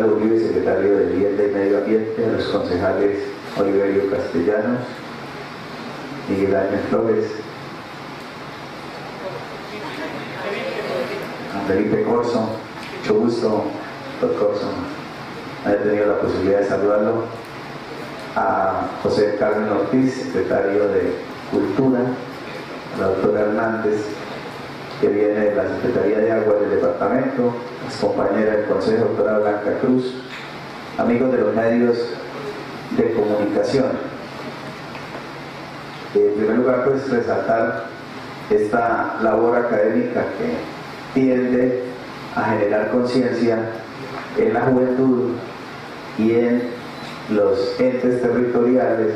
Gonzalo Uribe, secretario de Vivienda y Medio Ambiente, a los concejales Oliverio Castellanos, Miguel Ángel Flores, a Felipe Corso, mucho gusto, doctor Corso, haber tenido la posibilidad de saludarlo, a José Carmen Ortiz, secretario de Cultura, a la doctora Hernández, que viene de la Secretaría de Agua del departamento, las compañeras del Consejo, doctora Blanca Cruz, amigos de los medios de comunicación. En primer lugar, pues resaltar esta labor académica que tiende a generar conciencia en la juventud y en los entes territoriales,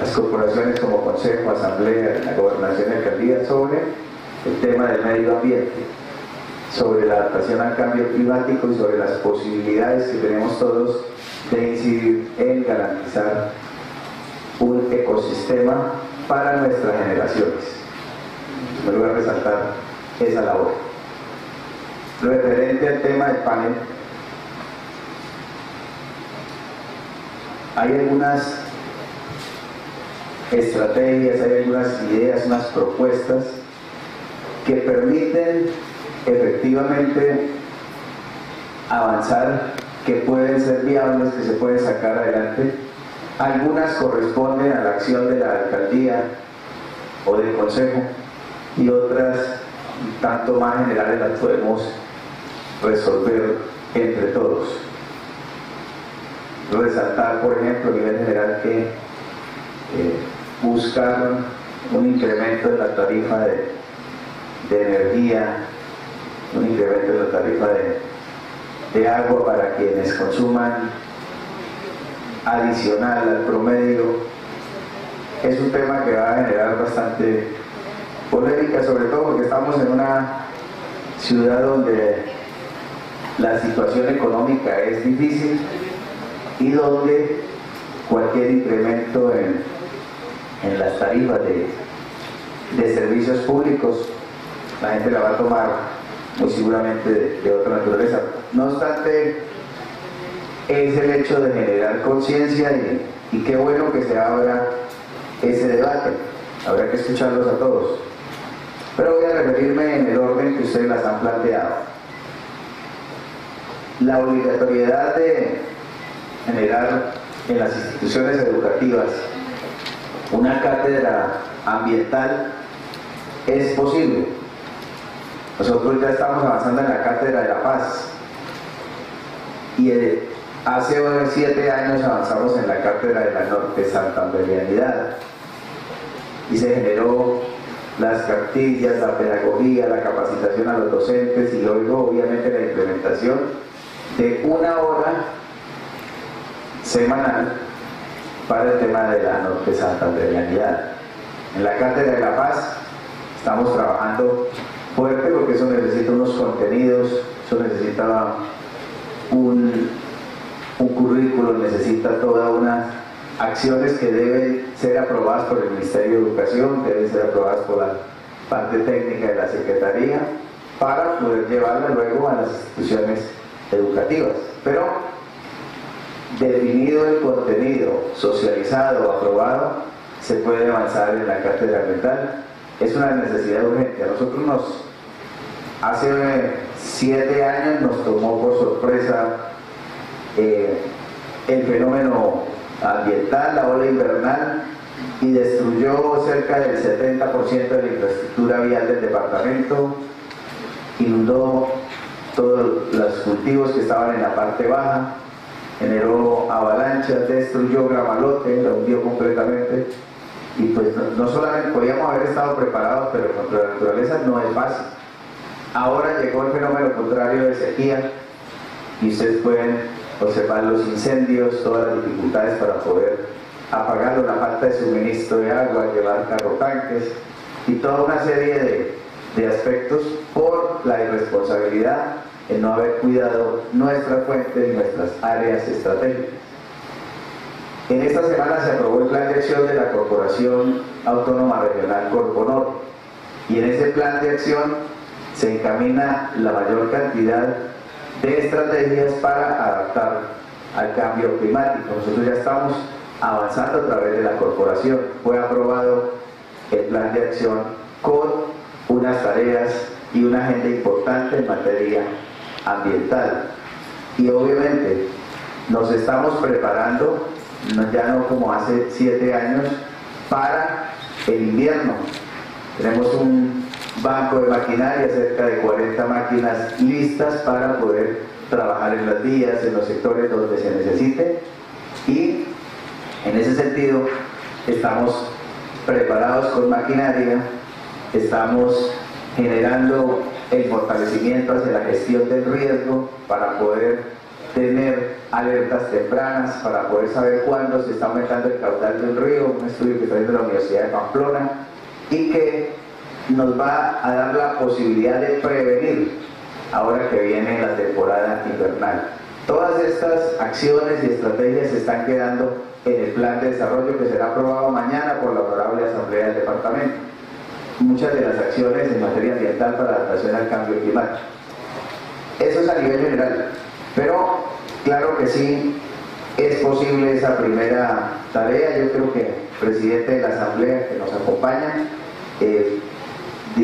las corporaciones como Consejo, Asamblea, la Gobernación Alcaldía sobre el tema del medio ambiente, sobre la adaptación al cambio climático y sobre las posibilidades que tenemos todos de incidir en garantizar un ecosistema para nuestras generaciones. Me voy a resaltar esa labor. Referente al tema del panel, hay algunas estrategias, hay algunas ideas, unas propuestas que permiten efectivamente avanzar, que pueden ser viables, que se pueden sacar adelante. Algunas corresponden a la acción de la alcaldía o del consejo y otras, tanto más generales, las podemos resolver entre todos. Resaltar, por ejemplo, a nivel general que eh, buscar un incremento de la tarifa de, de energía, un incremento de la tarifa de, de agua para quienes consuman adicional al promedio, es un tema que va a generar bastante polémica, sobre todo porque estamos en una ciudad donde la situación económica es difícil y donde cualquier incremento en, en las tarifas de, de servicios públicos la gente la va a tomar muy seguramente de, otra naturaleza. No obstante, es el hecho de generar conciencia y, y, qué bueno que se abra ese debate. Habrá que escucharlos a todos. Pero voy a referirme en el orden que ustedes las han planteado. La obligatoriedad de generar en las instituciones educativas una cátedra ambiental es posible. Nosotros ya estamos avanzando en la cátedra de la paz y hace siete años avanzamos en la cátedra de la norte santanderianidad y se generó las cartillas, la pedagogía, la capacitación a los docentes y luego obviamente la implementación de una hora semanal para el tema de la norte santanderianidad. En la Cátedra de la Paz estamos trabajando fuerte porque eso necesita unos contenidos, eso necesita un, un currículo, necesita todas unas acciones que deben ser aprobadas por el Ministerio de Educación, deben ser aprobadas por la parte técnica de la Secretaría, para poder llevarla luego a las instituciones educativas. Pero definido el contenido, socializado, aprobado, se puede avanzar en la cátedra mental. Es una necesidad urgente. A nosotros nos, hace siete años nos tomó por sorpresa eh, el fenómeno ambiental, la ola invernal, y destruyó cerca del 70% de la infraestructura vial del departamento, inundó todos los cultivos que estaban en la parte baja, generó avalanchas, destruyó Gramalote, lo hundió completamente. Y pues no, solamente podíamos haber estado preparados, pero contra la naturaleza no es fácil. Ahora llegó el fenómeno contrario de sequía y ustedes pueden observar los incendios, todas las dificultades para poder apagarlo, la falta de suministro de agua, llevar tanques y toda una serie de, de aspectos por la irresponsabilidad en no haber cuidado nuestra fuente y nuestras áreas estratégicas. En esta semana se aprobó el plan de acción de la Corporación Autónoma Regional Corponor y en ese plan de acción se encamina la mayor cantidad de estrategias para adaptar al cambio climático. Nosotros ya estamos avanzando a través de la corporación. Fue aprobado el plan de acción con unas tareas y una agenda importante en materia ambiental. Y obviamente nos estamos preparando, ya no como hace siete años, para el invierno. Tenemos un banco de maquinaria, cerca de 40 máquinas listas para poder trabajar en las vías, en los sectores donde se necesite. Y en ese sentido estamos preparados con maquinaria, estamos generando el fortalecimiento hacia la gestión del riesgo para poder tener alertas tempranas, para poder saber cuándo se está aumentando el caudal de un río, un estudio que está haciendo la Universidad de Pamplona, y que nos va a dar la posibilidad de prevenir ahora que viene la temporada invernal. Todas estas acciones y estrategias se están quedando en el plan de desarrollo que será aprobado mañana por la Honorable Asamblea del Departamento. Muchas de las acciones en materia ambiental para adaptación al cambio climático. Eso es a nivel general. Pero claro que sí, es posible esa primera tarea. Yo creo que el presidente de la Asamblea que nos acompaña, eh,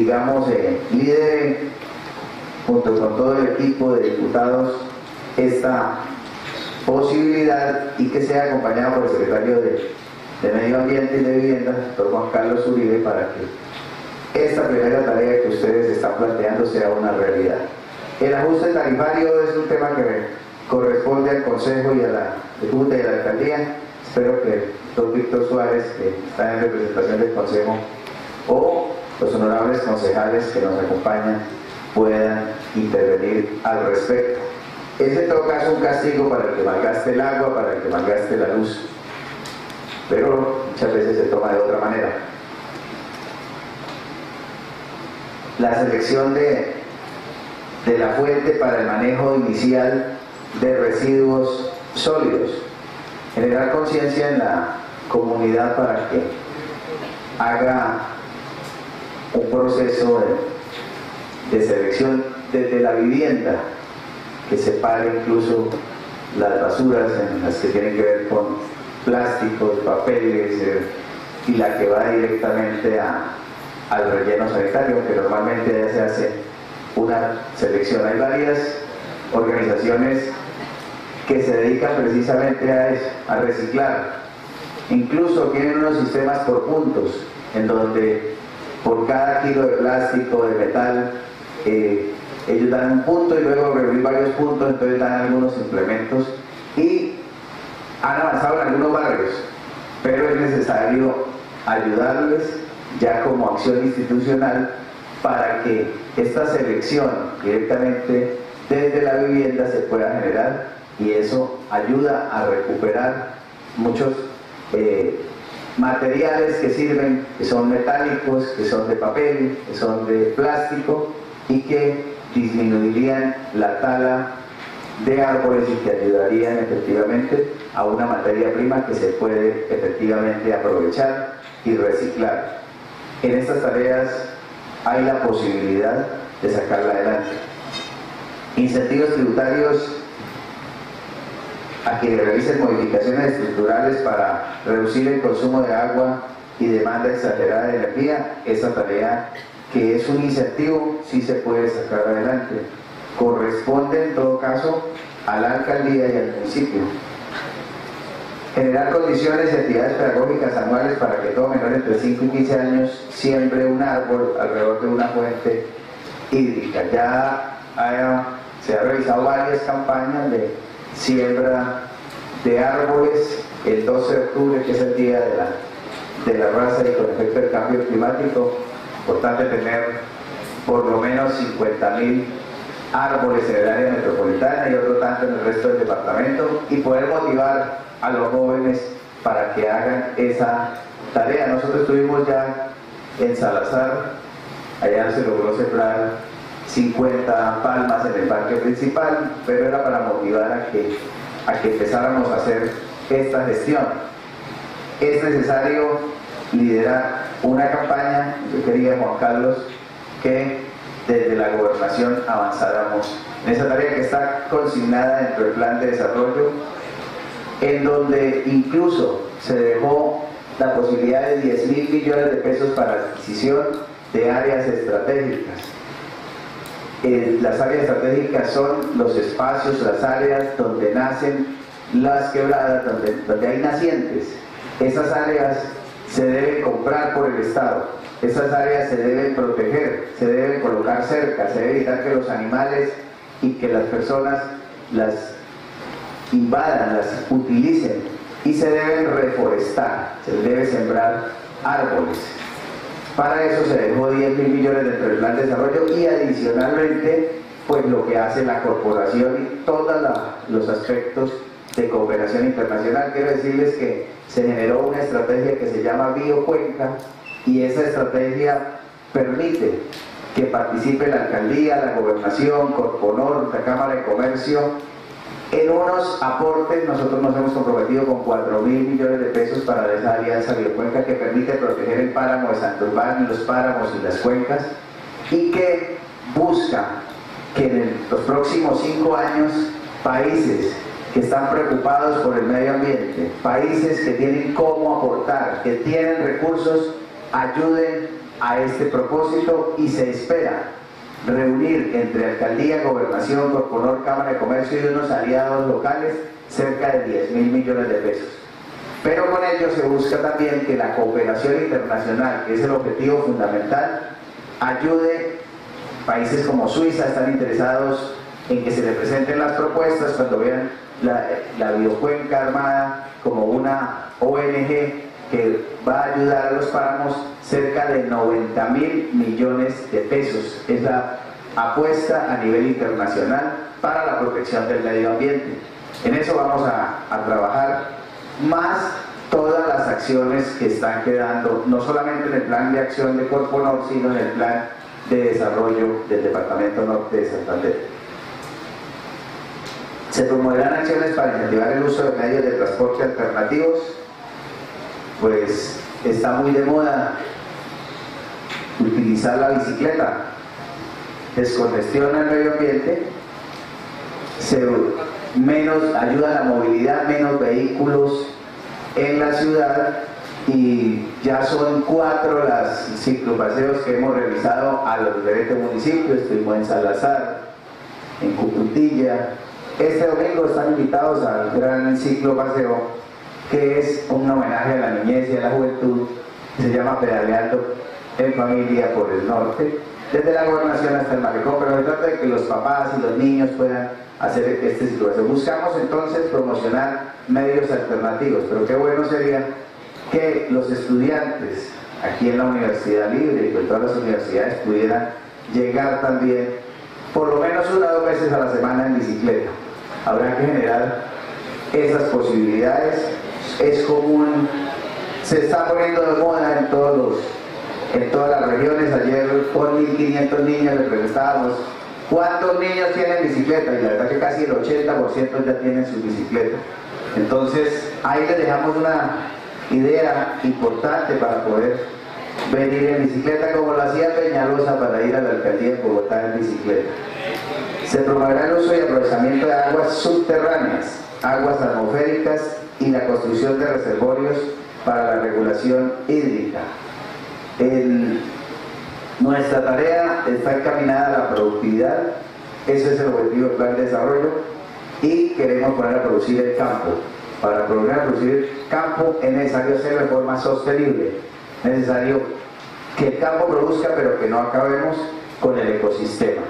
digamos, eh, junto con todo el equipo de diputados esta posibilidad y que sea acompañado por el secretario de, Medio Ambiente y de Vivienda, doctor Juan Carlos Uribe, para que esta primera tarea que ustedes están planteando sea una realidad. El ajuste tarifario es un tema que corresponde al Consejo y a la Junta y a la Alcaldía. Espero que doctor Víctor Suárez, que está en representación del Consejo, o los honorables concejales que nos acompañan puedan intervenir al respecto. Es todo caso un castigo para el que malgaste el agua, para el que malgaste la luz, pero muchas veces se toma de otra manera. La selección de, de la fuente para el manejo inicial de residuos sólidos, generar conciencia en la comunidad para que haga un proceso de, selección desde la vivienda que separe incluso las basuras en las que tienen que ver con plásticos, papeles eh, y la que va directamente al relleno sanitario, que normalmente ya se hace una selección. Hay varias organizaciones que se dedican precisamente a eso, a reciclar. Incluso tienen unos sistemas por puntos, en donde por cada kilo de plástico, de metal, eh, ellos dan un punto y luego reunir varios puntos, entonces dan algunos implementos y han avanzado en algunos barrios, pero es necesario ayudarles ya como acción institucional para que esta selección directamente desde la vivienda se pueda generar y eso ayuda a recuperar muchos eh, materiales que sirven, que son metálicos, que son de papel, que son de plástico y que disminuirían la tala de árboles y que ayudarían efectivamente a una materia prima que se puede efectivamente aprovechar y reciclar. En estas tareas hay la posibilidad de sacarla adelante. Incentivos tributarios a que realicen modificaciones estructurales para reducir el consumo de agua y demanda exagerada de energía, esa tarea que es un incentivo, sí se puede sacar adelante. Corresponde en todo caso a la alcaldía y al municipio. Generar condiciones y actividades pedagógicas anuales para que todo menor entre 5 y 15 años siembre un árbol alrededor de una fuente hídrica. Ya se han realizado varias campañas de siembra de árboles el 12 de octubre, que es el día de la, de la raza y con efecto del cambio climático importante tener por lo menos 50.000 árboles en el área metropolitana y otro tanto en el resto del departamento y poder motivar a los jóvenes para que hagan esa tarea. Nosotros estuvimos ya en Salazar, allá se logró sembrar 50 palmas en el parque principal, pero era para motivar a que, a que empezáramos a hacer esta gestión. Es necesario liderar una campaña, yo quería, Juan Carlos, que desde la gobernación avanzáramos en esa tarea que está consignada dentro del plan de desarrollo, en donde incluso se dejó la posibilidad de 10 mil millones de pesos para adquisición de áreas estratégicas. Las áreas estratégicas son los espacios, las áreas donde nacen las quebradas, donde, donde hay nacientes. Esas áreas se deben comprar por el Estado, esas áreas se deben proteger, se deben colocar cerca, se debe evitar que los animales y que las personas las invadan, las utilicen y se deben reforestar, se debe sembrar árboles. Para eso se dejó 10 mil millones del plan de desarrollo y adicionalmente pues lo que hace la corporación y todos los aspectos de cooperación internacional. Quiero decirles que se generó una estrategia que se llama Biocuenca y esa estrategia permite que participe la alcaldía, la gobernación, Corponor, la Cámara de Comercio en unos aportes, nosotros nos hemos comprometido con 4 mil millones de pesos para esa alianza biocuenca que permite proteger el páramo de Santurbán, los páramos y las cuencas, y que busca que en los próximos cinco años países que están preocupados por el medio ambiente, países que tienen cómo aportar, que tienen recursos, ayuden a este propósito y se espera reunir entre alcaldía, gobernación, corporador, cámara de comercio y unos aliados locales cerca de 10 mil millones de pesos. Pero con ello se busca también que la cooperación internacional, que es el objetivo fundamental, ayude, países como Suiza están interesados en que se le presenten las propuestas cuando vean la, la biocuenca armada como una ONG que va a ayudar a los páramos cerca de 90 mil millones de pesos. Es la apuesta a nivel internacional para la protección del medio ambiente. En eso vamos a, trabajar más todas las acciones que están quedando, no solamente en el plan de acción de Corpo Norte, sino en el plan de desarrollo del Departamento Norte de Santander. Se promoverán acciones para incentivar el uso de medios de transporte alternativos, pues está muy de moda utilizar la bicicleta, descongestiona el medio ambiente, se menos ayuda a la movilidad, menos vehículos en la ciudad y ya son cuatro las ciclopaseos que hemos realizado a los diferentes municipios, estuvimos en Salazar, en Cuputilla. Este domingo están invitados al gran ciclopaseo que es un homenaje a la niñez y a la juventud, se llama Pedaleando en Familia por el Norte, desde la gobernación hasta el malecón, pero se trata de que los papás y los niños puedan hacer este situación. Buscamos entonces promocionar medios alternativos, pero qué bueno sería que los estudiantes aquí en la Universidad Libre y en todas las universidades pudieran llegar también por lo menos una o dos veces a la semana en bicicleta. Habrá que generar esas posibilidades es común, se está poniendo de moda en todos los, en todas las regiones. Ayer con 1.500 niños les preguntábamos cuántos niños tienen bicicleta y la verdad que casi el 80% ya tienen su bicicleta. Entonces ahí les dejamos una idea importante para poder venir en bicicleta como lo hacía Peñalosa para ir a la alcaldía de Bogotá en bicicleta. Se promoverá el uso y aprovechamiento de aguas subterráneas, aguas atmosféricas y la construcción de reservorios para la regulación hídrica. nuestra tarea está encaminada a la productividad, ese es el objetivo del plan de desarrollo, y queremos poner a producir el campo. Para poner producir el campo es necesario hacerlo de forma sostenible, es necesario que el campo produzca pero que no acabemos con el ecosistema.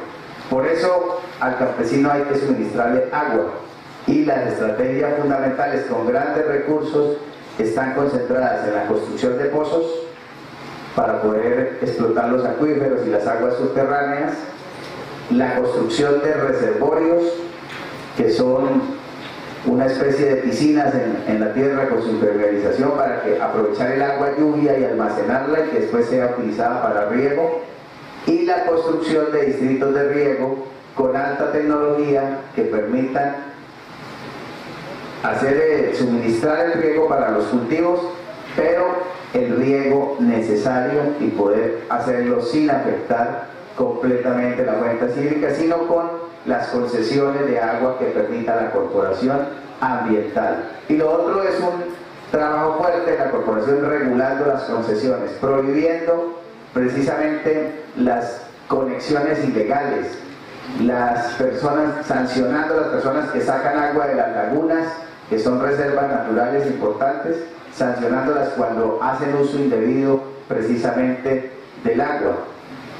Por eso al campesino hay que suministrarle agua, y las estrategias fundamentales con grandes recursos están concentradas en la construcción de pozos para poder explotar los acuíferos y las aguas subterráneas, la construcción de reservorios que son una especie de piscinas en, la tierra con su impermeabilización para que aprovechar el agua lluvia y almacenarla y que después sea utilizada para riego y la construcción de distritos de riego con alta tecnología que permitan hacer eh, suministrar el riego para los cultivos, pero el riego necesario y poder hacerlo sin afectar completamente la cuenta hídrica, sino con las concesiones de agua que permita la corporación ambiental. Y lo otro es un trabajo fuerte de la corporación regulando las concesiones, prohibiendo precisamente las conexiones ilegales, las personas, sancionando a las personas que sacan agua de las lagunas, son reservas naturales importantes, sancionándolas cuando hacen uso indebido precisamente del agua.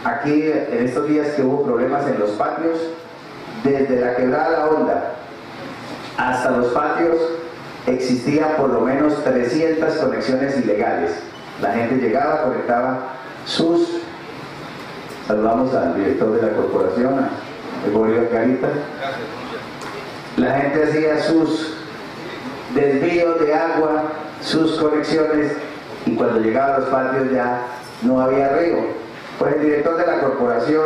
Aquí en estos días que hubo problemas en los patios, desde la quebrada La Honda hasta los patios existían por lo menos 300 conexiones ilegales. La gente llegaba, conectaba sus... Saludamos al director de la corporación, a Gregorio Carita. La gente hacía sus desvíos de agua, sus conexiones, y cuando llegaba a los patios ya no había río. Pues el director de la corporación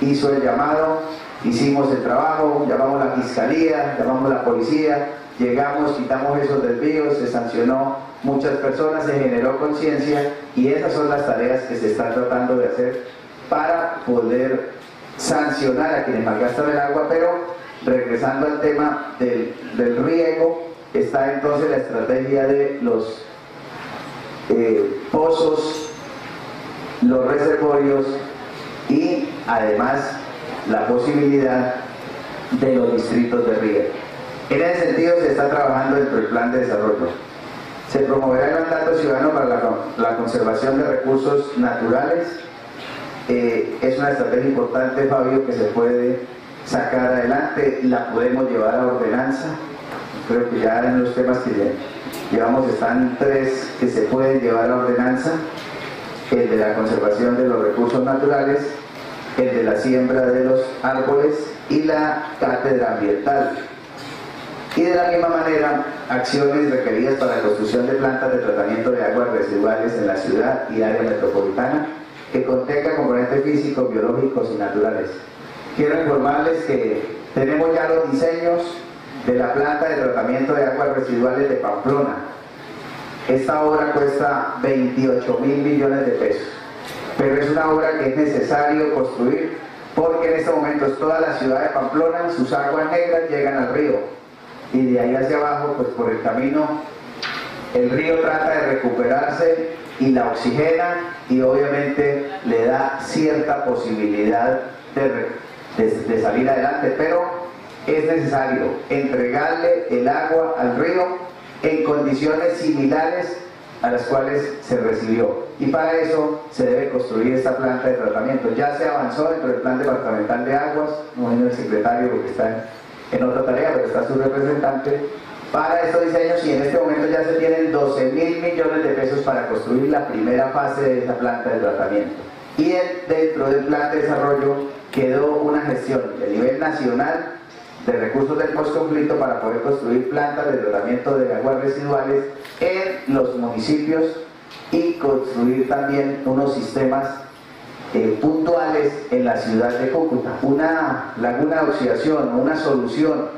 hizo el llamado, hicimos el trabajo, llamamos a la fiscalía, llamamos a la policía, llegamos, quitamos esos desvíos, se sancionó muchas personas, se generó conciencia y esas son las tareas que se están tratando de hacer para poder sancionar a quienes malgastan el agua, pero regresando al tema del, del riego, está entonces la estrategia de los eh, pozos, los reservorios y además la posibilidad de los distritos de riego. En ese sentido se está trabajando dentro del plan de desarrollo. Se promoverá el mandato ciudadano para la, conservación de recursos naturales. Eh, es una estrategia importante, Fabio, que se puede sacar adelante, la podemos llevar a ordenanza. Creo que ya en los temas que llevamos están tres que se pueden llevar a ordenanza, el de la conservación de los recursos naturales, el de la siembra de los árboles y la cátedra ambiental. Y de la misma manera, acciones requeridas para la construcción de plantas de tratamiento de aguas residuales en la ciudad y área metropolitana que contenga componentes físicos, biológicos y naturales. Quiero informarles que tenemos ya los diseños de la planta de tratamiento de aguas residuales de Pamplona. Esta obra cuesta 28 mil millones de pesos, pero es una obra que es necesario construir porque en estos momentos toda la ciudad de Pamplona, sus aguas negras llegan al río y de ahí hacia abajo, pues por el camino, el río trata de recuperarse y la oxigena y obviamente le da cierta posibilidad de, de salir adelante, pero es necesario entregarle el agua al río en condiciones similares a las cuales se recibió. Y para eso se debe construir esta planta de tratamiento. Ya se avanzó dentro del plan departamental de aguas, no es el secretario porque está en otra tarea, pero está su representante, para estos diseños y en este momento ya se tienen 12 mil millones de pesos para construir la primera fase de esa planta de tratamiento. Y dentro del plan de desarrollo quedó una gestión de nivel nacional de recursos del post-conflicto para poder construir plantas de tratamiento de aguas residuales en los municipios y construir también unos sistemas eh, puntuales en la ciudad de Cúcuta. Una laguna de oxidación, una solución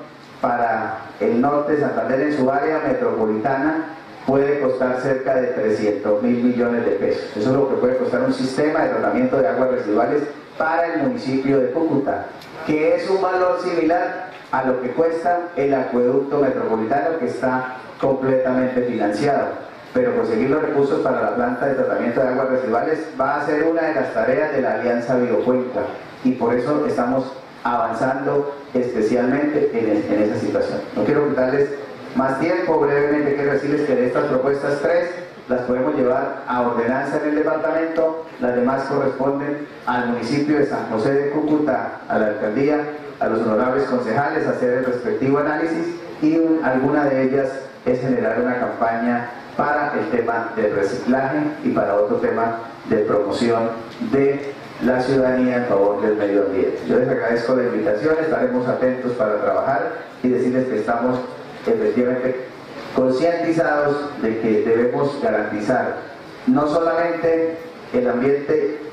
para el norte de Santander en su área metropolitana puede costar cerca de 300 mil millones de pesos. Eso es lo que puede costar un sistema de tratamiento de aguas residuales para el municipio de Cúcuta, que es un valor similar a lo que cuesta el acueducto metropolitano que está completamente financiado. Pero conseguir los recursos para la planta de tratamiento de aguas residuales va a ser una de las tareas de la Alianza Biocuenca y por eso estamos avanzando especialmente en, esa situación. No quiero quitarles más tiempo, brevemente quiero decirles que de estas propuestas tres las podemos llevar a ordenanza en el departamento, las demás corresponden al municipio de San José de Cúcuta, a la alcaldía a los honorables concejales hacer el respectivo análisis y alguna de ellas es generar una campaña para el tema del reciclaje y para otro tema de promoción de la ciudadanía en favor del medio ambiente. Yo les agradezco la invitación, estaremos atentos para trabajar y decirles que estamos efectivamente concientizados de que debemos garantizar no solamente el ambiente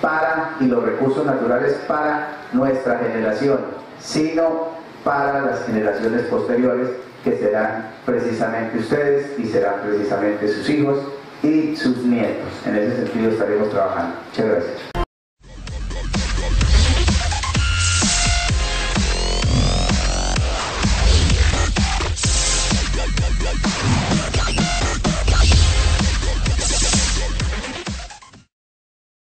para y los recursos naturales para nuestra generación, sino para las generaciones posteriores que serán precisamente ustedes y serán precisamente sus hijos y sus nietos. En ese sentido estaremos trabajando. Muchas gracias.